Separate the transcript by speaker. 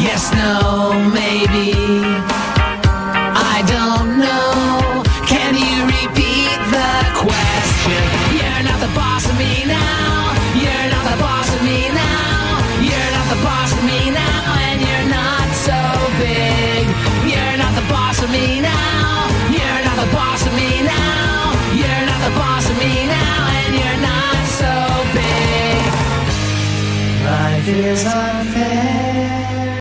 Speaker 1: Yes, no, maybe. I don't know. Can you repeat the question? You're not the boss of me now. You're not the boss of me now. You're not the boss of me now. And you're not so big. You're not the boss of me now. You're not the boss of me now. You're not the boss of me now. And you're not so big. Life is unfair.